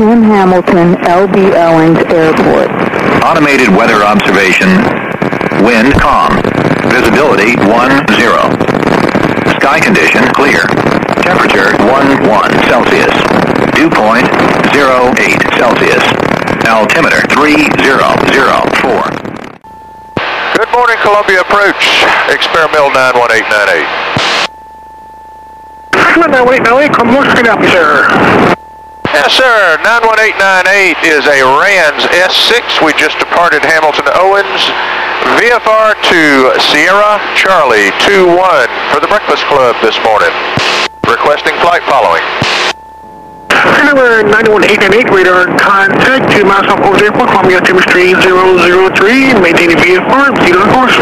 Jim Hamilton, L.B. Owens Airport. Automated weather observation. Wind calm. Visibility 1 0. Sky condition clear. Temperature 1 1 Celsius. Dew point 08 Celsius. Altimeter 3004. Good morning, Columbia Approach. Experimental 91898. Now, wait, now, wait, come on, straight up, sir. Yes, sir. 91898 is a RANS S6. We just departed Hamilton Owens. VFR to Sierra Charlie 21 for the Breakfast Club this morning. Requesting flight following. Number 91898, radar contact to Mouse Falls Airport, Columbia Chemistry 003, maintaining VFR, proceed on course.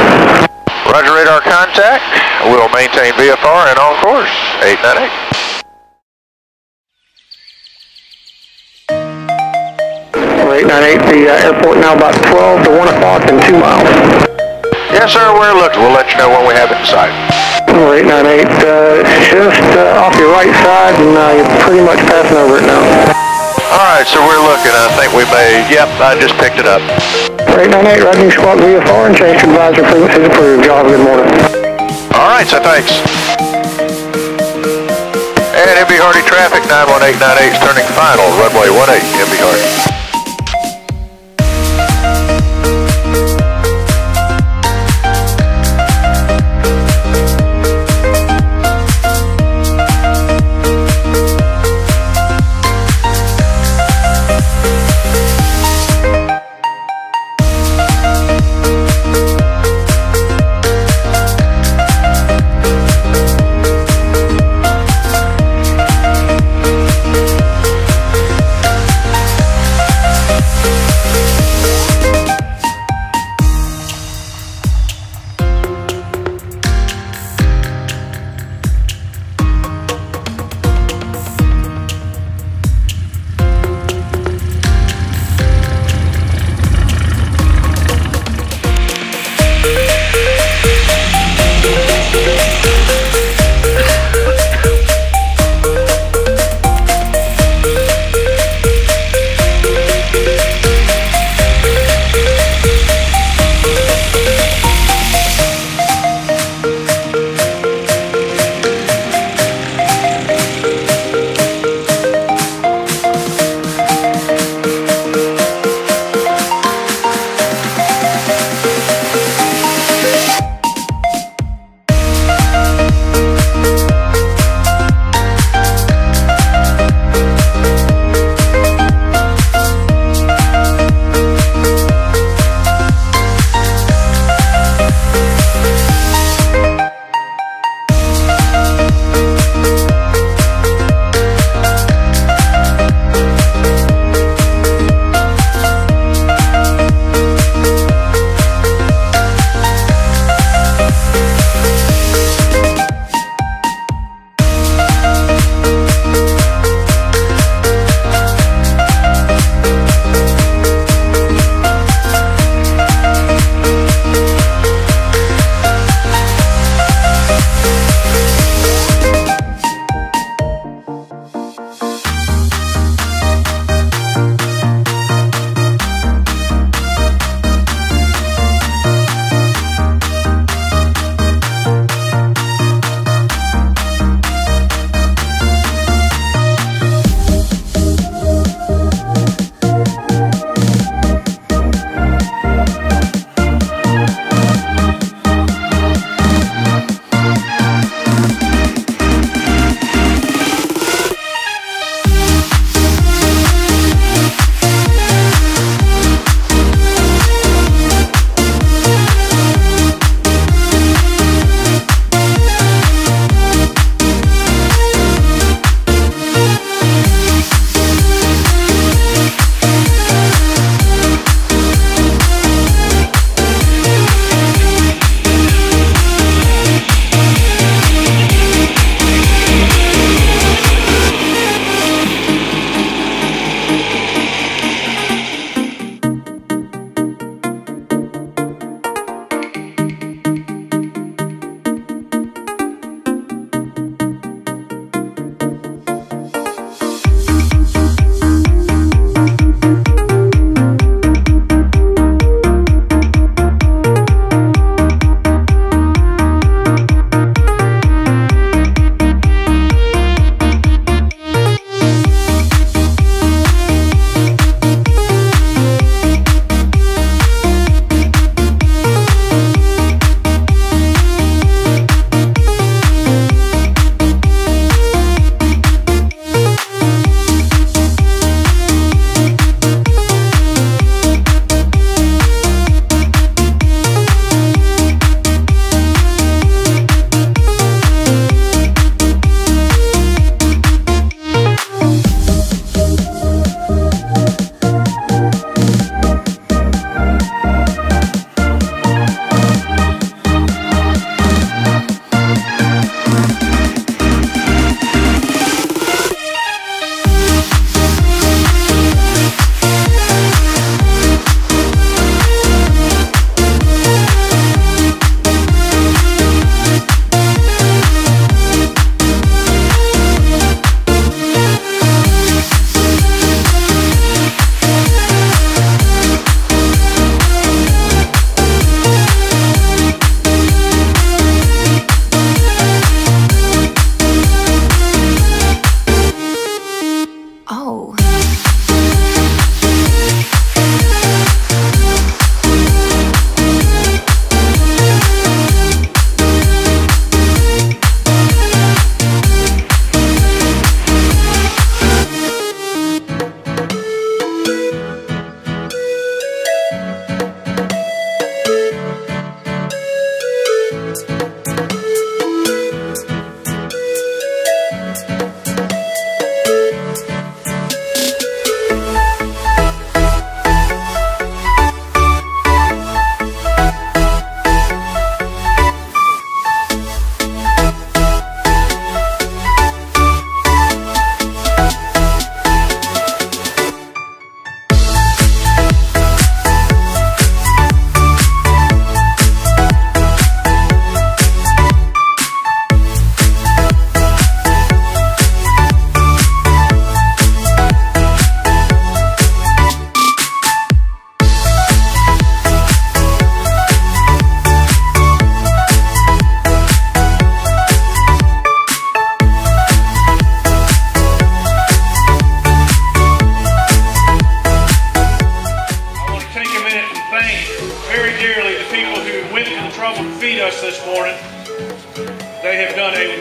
Roger radar contact. We'll maintain VFR and on course. 898. 898, the uh, airport now about 12 to 1 o'clock and 2 miles. Yes, sir. We're looking. We'll let you know when we have it in sight. 898, uh, just uh, off your right side, and uh, you're pretty much passing over it now. All right, so we're looking. I think we may. Yep, I just picked it up. 898, Rising Squawk VFR and change advisor frequencies approved. Y'all have a good morning. All right, so thanks. And MB Hardee traffic, 91898 is turning final, runway 18, MB Hardee.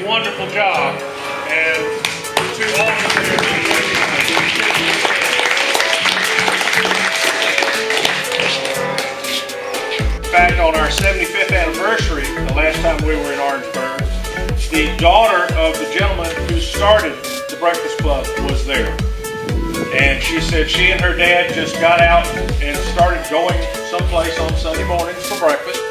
Wonderful job. And to all of In fact, on our 75th anniversary, the last time we were in Orangeburg, the daughter of the gentleman who started the Breakfast Club was there. And she said she and her dad just got out and started going someplace on Sunday mornings for breakfast.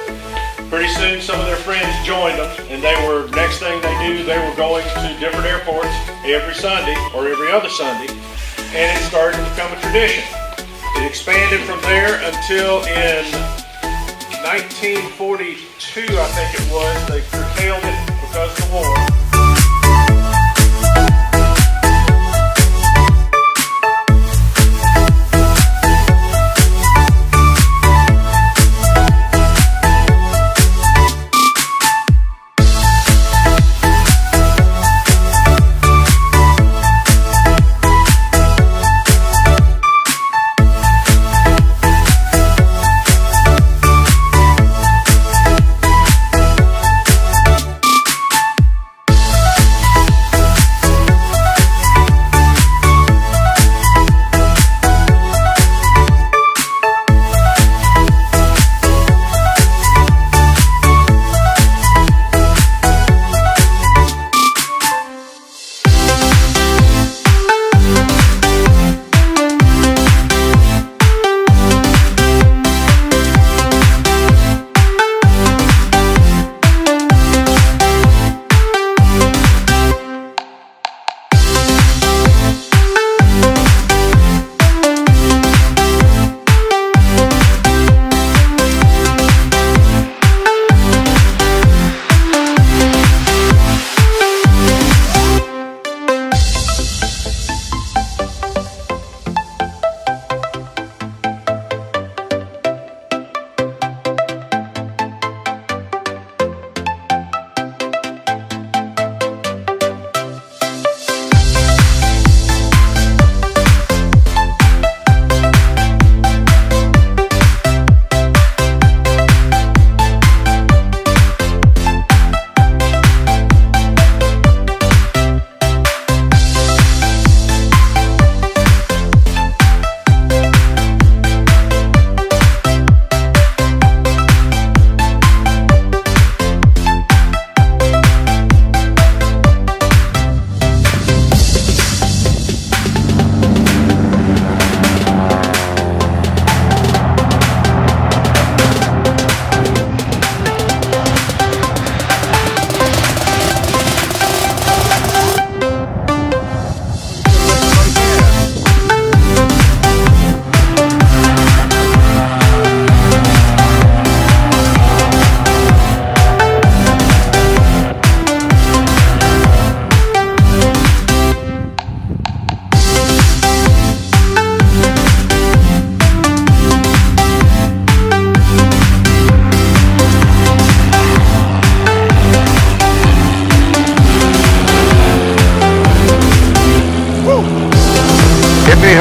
Pretty soon some of their friends joined them and they were, next thing they knew, they were going to different airports every Sunday or every other Sunday. And it started to become a tradition. It expanded from there until in 1942, I think it was, they curtailed it because of the war.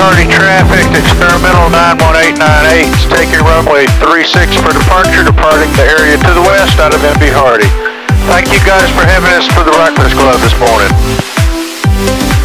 Hardee traffic, experimental 91898, taking runway 36 for departure, departing the area to the west out of MB Hardee. Thank you guys for having us for the Breakfast Club this morning.